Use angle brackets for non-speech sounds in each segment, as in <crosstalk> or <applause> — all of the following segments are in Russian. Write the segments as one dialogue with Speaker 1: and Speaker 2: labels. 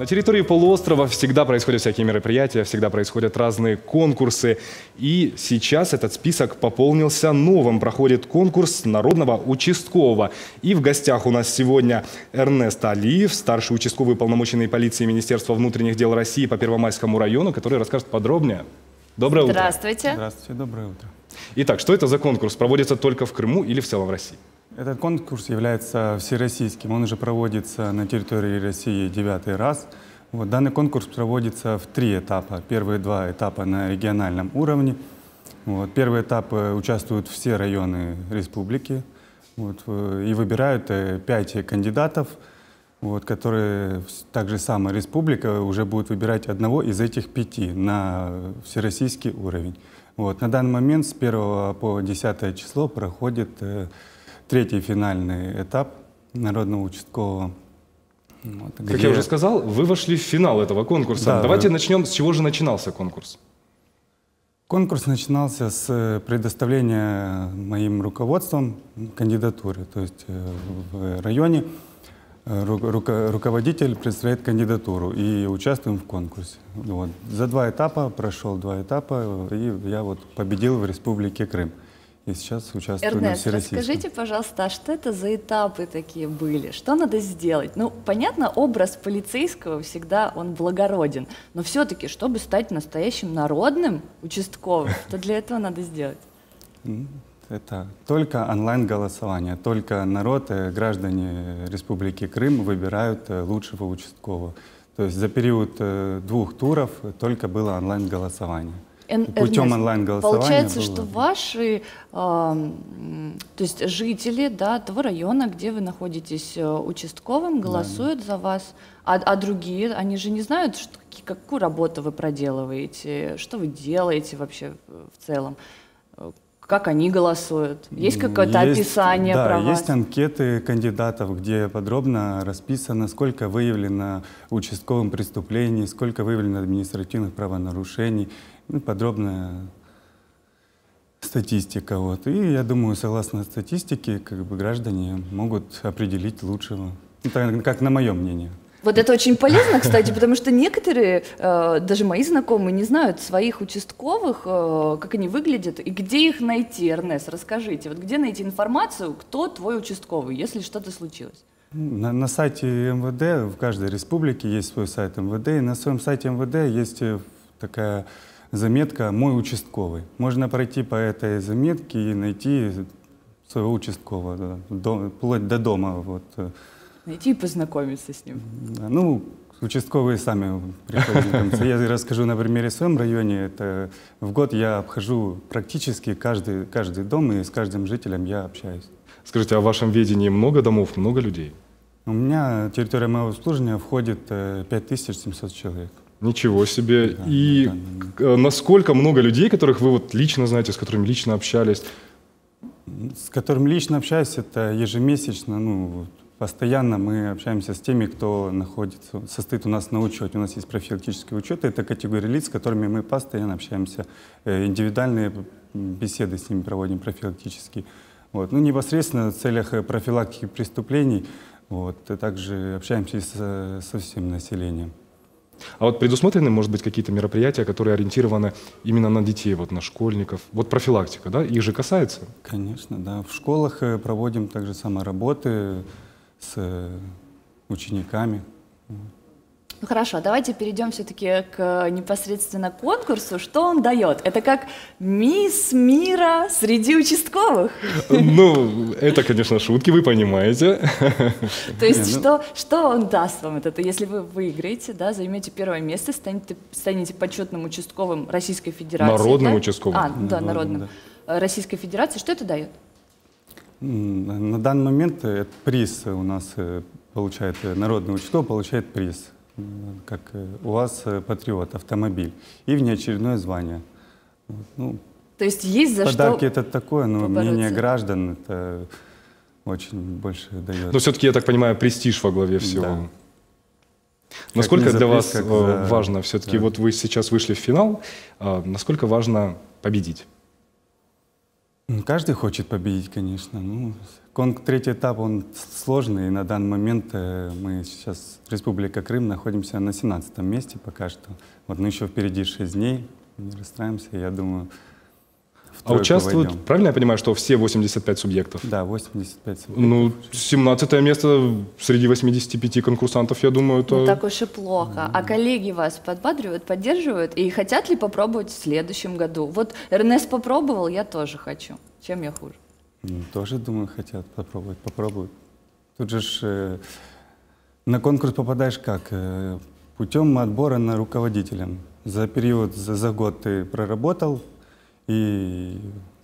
Speaker 1: На территории полуострова всегда происходят всякие мероприятия, всегда происходят разные конкурсы. И сейчас этот список пополнился новым. Проходит конкурс народного участкового. И в гостях у нас сегодня Эрнест Алиев, старший участковый полномоченный полиции Министерства внутренних дел России по Первомайскому району, который расскажет подробнее. Доброе утро.
Speaker 2: Здравствуйте.
Speaker 3: Здравствуйте, доброе утро.
Speaker 1: Итак, что это за конкурс? Проводится только в Крыму или в целом в России?
Speaker 3: Этот конкурс является всероссийским. Он уже проводится на территории России девятый раз. Вот, данный конкурс проводится в три этапа. Первые два этапа на региональном уровне. Вот, первый этап э, участвуют все районы республики. Вот, э, и выбирают э, пять кандидатов, вот, которые также сама республика уже будет выбирать одного из этих пяти на всероссийский уровень. Вот, на данный момент с 1 по 10 число проходит третий финальный этап народного участкового.
Speaker 1: Вот, как где... я уже сказал, вы вошли в финал этого конкурса. Да, Давайте вы... начнем, с чего же начинался конкурс?
Speaker 3: Конкурс начинался с э, предоставления моим руководством кандидатуры. То есть э, в районе э, руко руководитель представляет кандидатуру и участвуем в конкурсе. Вот. За два этапа прошел два этапа, и я вот победил в Республике Крым и сейчас участвую
Speaker 2: Эрнест,
Speaker 3: на всероссийском.
Speaker 2: расскажите, пожалуйста, а что это за этапы такие были? Что надо сделать? Ну, понятно, образ полицейского всегда он благороден, но все-таки, чтобы стать настоящим народным участковым, что для этого надо сделать?
Speaker 3: Это только онлайн-голосование, только народ, и граждане Республики Крым выбирают э, лучшего участкового. То есть за период э, двух туров только было онлайн-голосование. Путем онлайн-голосования.
Speaker 2: Получается, было... что ваши, э, то есть жители да, того района, где вы находитесь э, участковым, голосуют да, да. за вас, а, а другие, они же не знают, что, какую работу вы проделываете, что вы делаете вообще в целом как они голосуют? Есть какое-то есть, описание
Speaker 3: да,
Speaker 2: про
Speaker 3: вас? есть анкеты кандидатов, где подробно расписано, сколько выявлено участковым преступлений, сколько выявлено административных правонарушений ну, подробная статистика. Вот. И я думаю, согласно статистике, как бы граждане могут определить лучшего. Так, как на мое мнение.
Speaker 2: Вот это очень полезно, <laughs> кстати, потому что некоторые, э, даже мои знакомые, не знают своих участковых, э, как они выглядят и где их найти, Эрнест, расскажите. Вот где найти информацию, кто твой участковый, если что-то случилось?
Speaker 3: На, на сайте МВД, в каждой республике есть свой сайт МВД, и на своем сайте МВД есть э, такая заметка «Мой участковый». Можно пройти по этой заметке и найти своего участкового, да, вплоть до дома. Вот.
Speaker 2: Найти и познакомиться с ним.
Speaker 3: Ну, участковые сами приходят. Я расскажу на примере своем районе. Это в год я обхожу практически каждый, каждый дом, и с каждым жителем я общаюсь.
Speaker 1: Скажите, а в вашем ведении много домов, много людей?
Speaker 3: У меня территория моего служения входит 5700 э, человек.
Speaker 1: Ничего себе. Да, и да, да, да. насколько много людей, которых вы вот лично знаете, с которыми лично общались?
Speaker 3: С которыми лично общаюсь, это ежемесячно, ну, постоянно мы общаемся с теми, кто находится, состоит у нас на учете. У нас есть профилактический учет, это категория лиц, с которыми мы постоянно общаемся. Э, индивидуальные беседы с ними проводим профилактические. Вот. Ну, непосредственно в целях э, профилактики преступлений, вот, и также общаемся со, со всем населением.
Speaker 1: А вот предусмотрены, может быть, какие-то мероприятия, которые ориентированы именно на детей, вот на школьников? Вот профилактика, да? Их же касается?
Speaker 3: Конечно, да. В школах э, проводим также самые работы с э, учениками.
Speaker 2: Ну хорошо, давайте перейдем все-таки к непосредственно конкурсу. Что он дает? Это как мисс мира среди участковых?
Speaker 1: Ну, это, конечно, шутки, вы понимаете. <laughs>
Speaker 2: То есть ну что, что он даст вам это? Если вы выиграете, да, займете первое место, станете, станете почетным участковым Российской Федерации.
Speaker 1: Народным да? участковым.
Speaker 2: А, да, народным. Да. Российской Федерации. Что это дает?
Speaker 3: На данный момент этот приз у нас э, получает, э, народный участковый получает приз как э, у вас э, патриот, автомобиль, и внеочередное звание.
Speaker 2: Ну, То есть есть за
Speaker 3: подарки
Speaker 2: что
Speaker 3: это такое, но побороться. мнение граждан это очень больше дает.
Speaker 1: Но все-таки, я так понимаю, престиж во главе всего. Да. Насколько для вас э, за... важно, все-таки да. вот вы сейчас вышли в финал, насколько важно победить?
Speaker 3: Ну, Каждый хочет победить, конечно. Ну, третий этап, он сложный. И на данный момент э, мы сейчас, Республика Крым, находимся на 17 месте пока что. Вот, но еще впереди 6 дней. Не расстраиваемся, я думаю,
Speaker 1: А участвуют,
Speaker 3: войдем.
Speaker 1: правильно я понимаю, что все 85 субъектов?
Speaker 3: Да, 85
Speaker 1: Ну, 17 место среди 85 конкурсантов, я думаю, это...
Speaker 2: Не так уж и плохо. А коллеги вас подбадривают, поддерживают и хотят ли попробовать в следующем году? Вот Эрнест попробовал, я тоже хочу. Чем я хуже?
Speaker 3: Ну, тоже, думаю, хотят попробовать, попробуют. Тут же ж, э, на конкурс попадаешь как? Э, путем отбора на руководителя. За период, за, за год ты проработал, и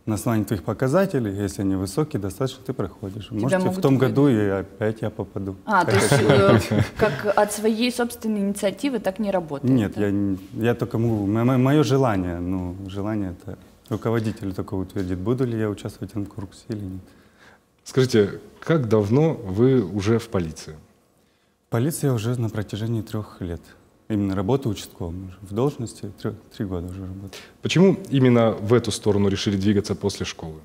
Speaker 3: на основании твоих показателей, если они высокие, достаточно ты проходишь. Может, в
Speaker 2: могут
Speaker 3: том году и опять я попаду.
Speaker 2: А, то есть э, как от своей собственной инициативы так не работает?
Speaker 3: Нет, я, я только могу, мое желание, ну, желание это руководитель только утвердит, буду ли я участвовать в конкурсе или нет.
Speaker 1: Скажите, как давно вы уже в полиции?
Speaker 3: Полиция уже на протяжении трех лет. Именно работаю участковым. В должности трё- три года уже работаю.
Speaker 1: Почему именно в эту сторону решили двигаться после школы?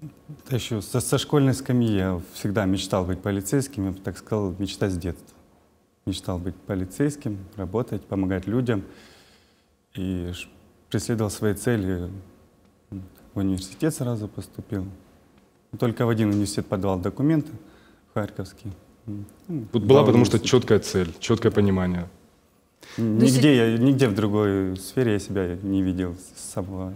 Speaker 3: Это еще со, со школьной скамьи я всегда мечтал быть полицейским, я бы так сказал, мечта с детства. Мечтал быть полицейским, работать, помогать людям. И преследовал свои цели. В университет сразу поступил. Только в один университет подавал документы, Харьковский. Ну,
Speaker 1: Тут была
Speaker 3: два
Speaker 1: потому что четкая цель, четкое понимание.
Speaker 3: Нигде, я, нигде в другой сфере я себя не видел с самого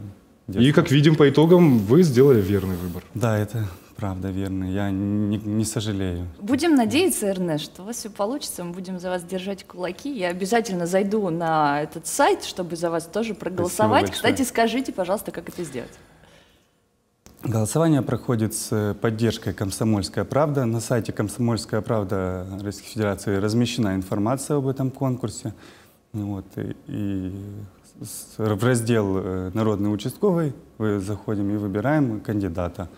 Speaker 3: детства.
Speaker 1: И, как видим по итогам, вы сделали верный выбор.
Speaker 3: Да, это правда верно. Я не, не сожалею.
Speaker 2: Будем надеяться, Эрнест, что у вас все получится. Мы будем за вас держать кулаки. Я обязательно зайду на этот сайт, чтобы за вас тоже проголосовать. Кстати, скажите, пожалуйста, как это сделать.
Speaker 3: Голосование проходит с поддержкой «Комсомольская правда». На сайте «Комсомольская правда» Российской Федерации размещена информация об этом конкурсе. Вот, и, в раздел э, «Народный участковый» мы заходим и выбираем кандидата.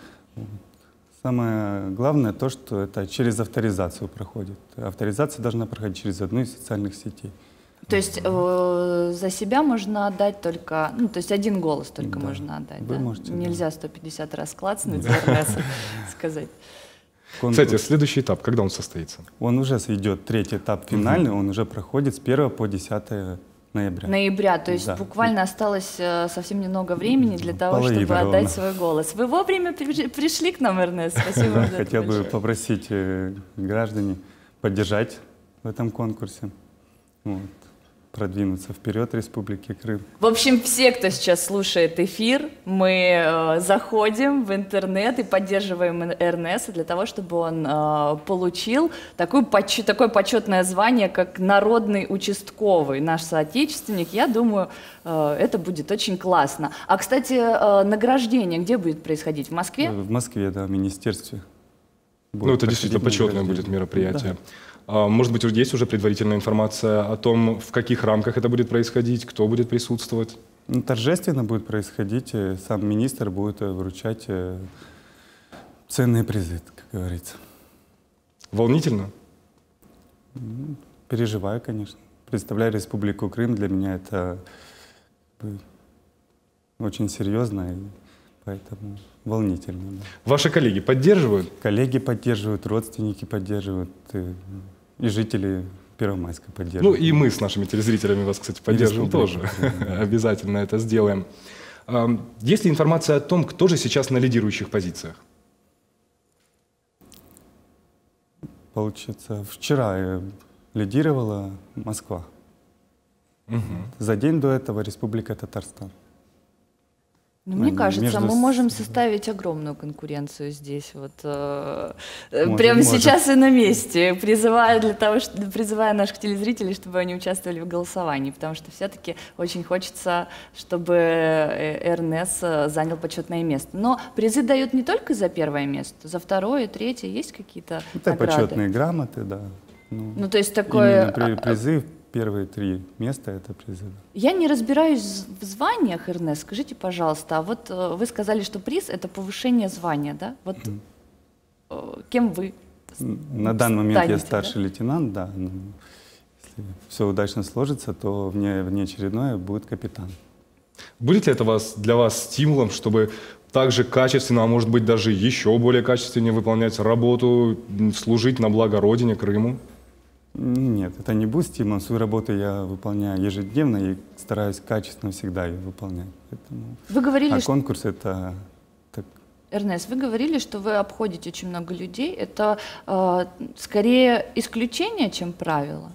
Speaker 3: Самое главное то, что это через авторизацию проходит. Авторизация должна проходить через одну из социальных сетей.
Speaker 2: То есть э, за себя можно отдать только, ну, то есть один голос только
Speaker 3: Да.
Speaker 2: можно отдать,
Speaker 3: Вы
Speaker 2: да?
Speaker 3: можете, да.
Speaker 2: Нельзя 150 раз клацнуть за Эрнеста, <laughs> сказать.
Speaker 3: Конкурс,
Speaker 1: Кстати, следующий этап, когда он состоится?
Speaker 3: он уже идет третий этап финальный, он уже проходит с 1 по 10 ноября.
Speaker 2: Ноября, то есть
Speaker 3: Да.
Speaker 2: буквально осталось э, совсем немного времени для того,
Speaker 3: Половина
Speaker 2: чтобы
Speaker 3: ровно.
Speaker 2: отдать свой голос. Вы вовремя при- пришли к нам, Эрнест, спасибо
Speaker 3: Хотел бы попросить э, граждане поддержать в этом конкурсе, вот, продвинуться вперед Республики Крым.
Speaker 2: В общем, все, кто сейчас слушает эфир, мы э, заходим в интернет и поддерживаем Эр- Эрнеста для того, чтобы он э, получил такую, поч- такое почетное звание, как народный участковый, наш соотечественник. Я думаю, э, это будет очень классно. А, кстати, э, награждение где будет происходить? В Москве?
Speaker 3: В Москве, да, в министерстве.
Speaker 1: ну,
Speaker 3: будет
Speaker 1: это действительно почетное будет мероприятие. А, может быть, есть уже предварительная информация о том, в каких рамках это будет происходить, кто будет присутствовать?
Speaker 3: Ну, торжественно будет происходить, э, сам министр будет э, вручать э, ценные призы, как говорится.
Speaker 1: Волнительно?
Speaker 3: Переживаю, конечно. Представляю Республику Крым, для меня это очень серьезно и поэтому волнительно. да.
Speaker 1: Ваши коллеги поддерживают?
Speaker 3: Коллеги поддерживают, родственники поддерживают, э, и жители Первомайска
Speaker 1: Ну
Speaker 3: поддерживают.
Speaker 1: и мы с нашими телезрителями вас, кстати, поддержим тоже. <laughs> Обязательно это сделаем. Есть ли информация о том, кто же сейчас на лидирующих позициях?
Speaker 3: Получается, вчера э, лидировала Москва. За день до этого Республика Татарстан.
Speaker 2: Ну, мне кажется,
Speaker 3: между
Speaker 2: мы можем составить огромную конкуренцию здесь, вот э, э,
Speaker 3: Можем,
Speaker 2: прямо
Speaker 3: можем.
Speaker 2: сейчас и на месте, призывая для того, что, призывая наших телезрителей, чтобы они участвовали в голосовании, потому что все-таки очень хочется, чтобы э, РНС э, занял почетное место. Но призы дают не только за первое место, за второе, третье, есть какие-то
Speaker 3: Это
Speaker 2: награды?
Speaker 3: почетные грамоты, да. Ну,
Speaker 2: Ну, то есть такое...
Speaker 3: именно
Speaker 2: а, а,
Speaker 3: призы, первые три места это призы. да.
Speaker 2: Я не разбираюсь в званиях, Эрнест. Скажите, пожалуйста, а вот э, вы сказали, что приз это повышение звания, да? Вот э, кем вы?
Speaker 3: На данный момент я
Speaker 2: станете,
Speaker 3: старший лейтенант, да. ну, если все удачно сложится, то вне, внеочередное будет капитан.
Speaker 1: Будет ли это вас, для вас стимулом, чтобы также качественно, а может быть даже еще более качественнее выполнять работу, служить на благо Родине, Крыму?
Speaker 3: Нет, это не будет стимулом. Свою работу я выполняю ежедневно и стараюсь качественно всегда ее выполнять. Поэтому...
Speaker 2: Вы говорили,
Speaker 3: А
Speaker 2: что...
Speaker 3: конкурс это так,
Speaker 2: Эрнест, вы говорили, что вы обходите очень много людей. Это э, скорее исключение, чем правило.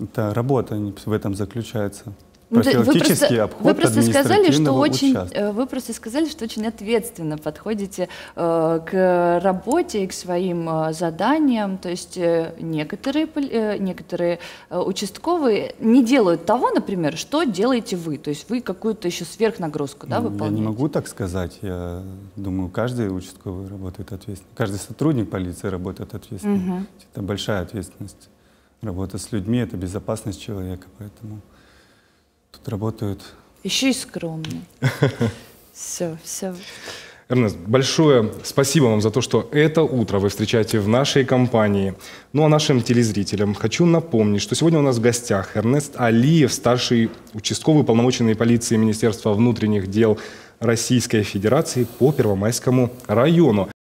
Speaker 3: это работа в этом заключается.
Speaker 2: Ну,
Speaker 3: Профилактический
Speaker 2: вы
Speaker 3: обход
Speaker 2: вы просто сказали, что очень,
Speaker 3: участка.
Speaker 2: э, вы просто сказали, что очень ответственно подходите э, к работе и к своим э, заданиям. То есть э, некоторые, э, некоторые э, участковые не делают того, например, что делаете вы. То есть вы какую-то еще сверхнагрузку да,
Speaker 3: Ну, Я
Speaker 2: выполняете.
Speaker 3: не могу так сказать. Я думаю, каждый участковый работает ответственно. Каждый сотрудник полиции работает ответственно.
Speaker 2: Мгм.
Speaker 3: Это большая ответственность. Работа с людьми — это безопасность человека. Поэтому тут работают
Speaker 2: Еще и скромный. <laughs> Все, все.
Speaker 1: Эрнест, большое спасибо вам за то, что это утро вы встречаете в нашей компании. Ну а нашим телезрителям хочу напомнить, что сегодня у нас в гостях Эрнест Алиев, старший участковый полномоченный полиции Министерства внутренних дел Российской Федерации по Первомайскому району.